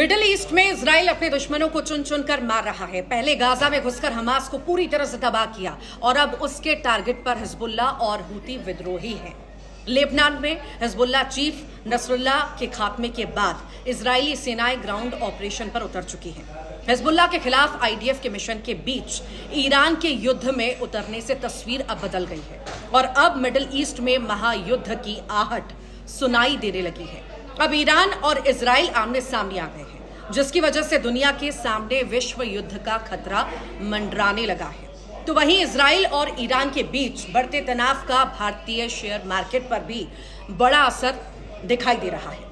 Middle east में Israel अपने दुश्मनों को चुन चुन कर मार रहा है। पहले गाजा में घुसकर हमास को पूरी तरह से तबाह किया और अब उसके टारगेट पर हिजबुल्ला और हूती विद्रोही हैं। लेबनान में हिजबुल्ला चीफ नसरुल्ला के खात्मे के बाद इजरायली सेनाएँ ग्राउंड ऑपरेशन पर उतर चुकी हैं। हिजबुल्ला के खिलाफ आईडीएफ के मिशन के बीच ईरान के युद्ध में उतरने से तस्वीर अब बदल गई है और अब मिडिल ईस्ट में महायुद्ध की आहट सुनाई देने लगी है। अब ईरान और इसराइल आमने सामने आ गए हैं, जिसकी वजह से दुनिया के सामने विश्व युद्ध का खतरा मंडराने लगा है। तो वहीं इसराइल और ईरान के बीच बढ़ते तनाव का भारतीय शेयर मार्केट पर भी बड़ा असर दिखाई दे रहा है।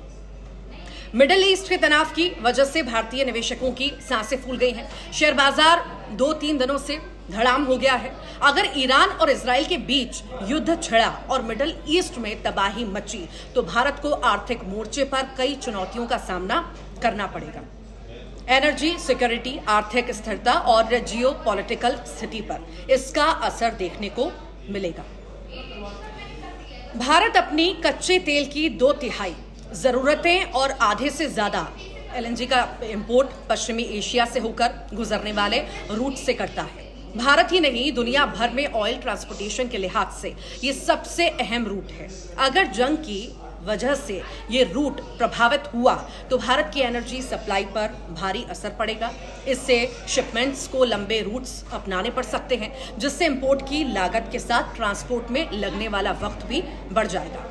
मिडिल ईस्ट के तनाव की वजह से भारतीय निवेशकों की साँसें फूल गई हैं। शेयर बाज़ार दो तीन दिनों से धड़ाम हो गया है। अगर ईरान और इसराइल के बीच युद्ध छिड़ा और मिडल ईस्ट में तबाही मची तो भारत को आर्थिक मोर्चे पर कई चुनौतियों का सामना करना पड़ेगा। एनर्जी, सिक्योरिटी, आर्थिक स्थिरता और जियो पॉलिटिकल स्थिति पर इसका असर देखने को मिलेगा। भारत अपनी कच्चे तेल की दो तिहाई, जरूरतें और आधे से ज़्यादा एलएनजी का इंपोर्ट पश्चिमी एशिया से होकर गुजरने वाले रूट से करता है। भारत ही नहीं, दुनिया भर में ऑयल ट्रांसपोर्टेशन के लिहाज से ये सबसे अहम रूट है। अगर जंग की वजह से ये रूट प्रभावित हुआ तो भारत की एनर्जी सप्लाई पर भारी असर पड़ेगा। इससे शिपमेंट्स को लंबे रूट्स अपनाने पड़ सकते हैं, जिससे इंपोर्ट की लागत के साथ ट्रांसपोर्ट में लगने वाला वक्त भी बढ़ जाएगा।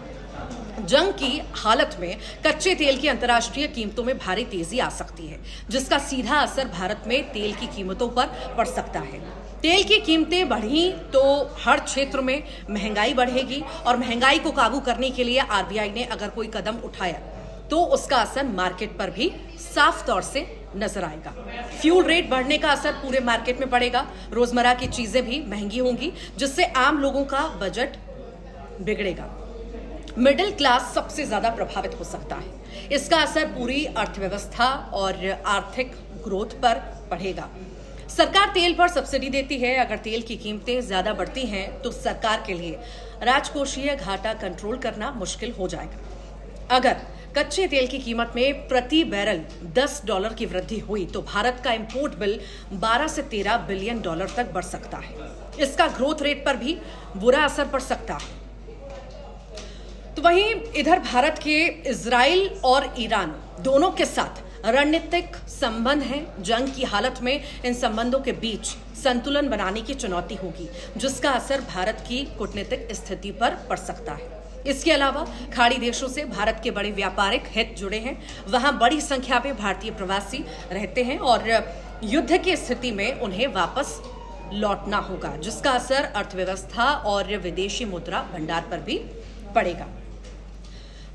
जंग की हालत में कच्चे तेल की अंतर्राष्ट्रीय कीमतों में भारी तेज़ी आ सकती है, जिसका सीधा असर भारत में तेल की कीमतों पर पड़ सकता है। तेल की कीमतें बढ़ी तो हर क्षेत्र में महँगाई बढ़ेगी और महँगाई को काबू करने के लिए आरबीआई ने अगर कोई कदम उठाया तो उसका असर मार्केट पर भी साफ़ तौर से नज़र आएगा। फ्यूल रेट बढ़ने का असर पूरे मार्केट में पड़ेगा। रोज़मर्रा की चीज़ें भी महँगी होंगी, जिससे आम लोगों का बजट बिगड़ेगा। मिडिल क्लास सबसे ज़्यादा प्रभावित हो सकता है। इसका असर पूरी अर्थव्यवस्था और आर्थिक ग्रोथ पर पड़ेगा। सरकार तेल पर सब्सिडी देती है। अगर तेल की कीमतें ज़्यादा बढ़ती हैं तो सरकार के लिए राजकोषीय घाटा कंट्रोल करना मुश्किल हो जाएगा। अगर कच्चे तेल की कीमत में प्रति बैरल 10 डॉलर की वृद्धि हुई तो भारत का इंपोर्ट बिल 12 से 13 बिलियन डॉलर तक बढ़ सकता है। इसका ग्रोथ रेट पर भी बुरा असर पड़ सकता है। तो वहीं इधर भारत के इसराइल और ईरान दोनों के साथ रणनीतिक संबंध हैं। जंग की हालत में इन संबंधों के बीच संतुलन बनाने की चुनौती होगी, जिसका असर भारत की कूटनीतिक स्थिति पर पड़ सकता है। इसके अलावा खाड़ी देशों से भारत के बड़े व्यापारिक हित जुड़े हैं। वहाँ बड़ी संख्या में भारतीय प्रवासी रहते हैं और युद्ध की स्थिति में उन्हें वापस लौटना होगा, जिसका असर अर्थव्यवस्था और विदेशी मुद्रा भंडार पर भी पड़ेगा।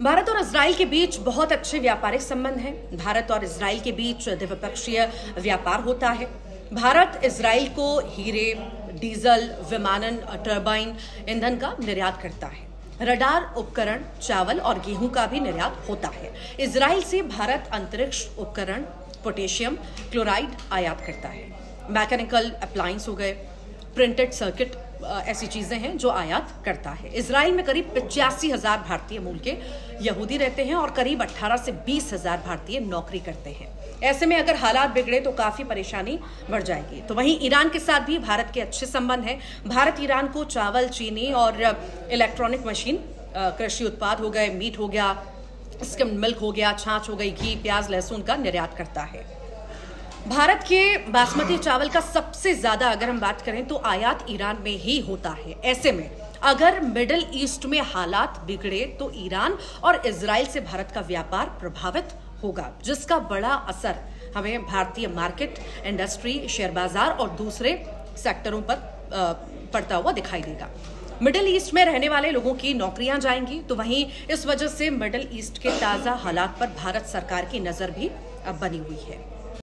भारत और इसराइल के बीच बहुत अच्छे व्यापारिक संबंध हैं। भारत और इसराइल के बीच द्विपक्षीय व्यापार होता है। भारत इसराइल को हीरे, डीजल, विमानन, टर्बाइन, ईंधन का निर्यात करता है। रडार उपकरण, चावल और गेहूँ का भी निर्यात होता है। इसराइल से भारत अंतरिक्ष उपकरण, पोटेशियम क्लोराइड आयात करता है। मैकेनिकल अप्लायंस हो गए, प्रिंटेड सर्किट ऐसी चीज़ें हैं जो आयात करता है। इसराइल में करीब पचासी हज़ार भारतीय मूल के यहूदी रहते हैं और करीब 18 से बीस हज़ार भारतीय नौकरी करते हैं। ऐसे में अगर हालात बिगड़े तो काफ़ी परेशानी बढ़ जाएगी। तो वहीं ईरान के साथ भी भारत के अच्छे संबंध हैं। भारत ईरान को चावल, चीनी और इलेक्ट्रॉनिक मशीन कृषि उत्पाद हो गए, मीट हो गया स्किम मिल्क हो गया, छाछ हो गई, घी, प्याज, लहसुन का निर्यात करता है। भारत के बासमती चावल का सबसे ज़्यादा अगर हम बात करें तो आयात ईरान में ही होता है। ऐसे में अगर मिडिल ईस्ट में हालात बिगड़े तो ईरान और इसराइल से भारत का व्यापार प्रभावित होगा, जिसका बड़ा असर हमें भारतीय मार्केट, इंडस्ट्री, शेयर बाज़ार और दूसरे सेक्टरों पर पड़ता हुआ दिखाई देगा। मिडिल ईस्ट में रहने वाले लोगों की नौकरियाँ जाएँगी तो वहीं इस वजह से मिडिल ईस्ट के ताज़ा हालात पर भारत सरकार की नज़र भी बनी हुई है।